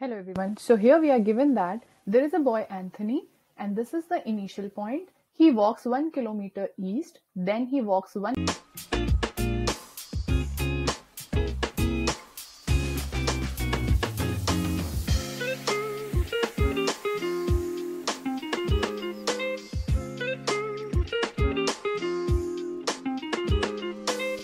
Hello everyone. So here we are given that there is a boy Anthony and this is the initial point. He walks one kilometer east, then he walks one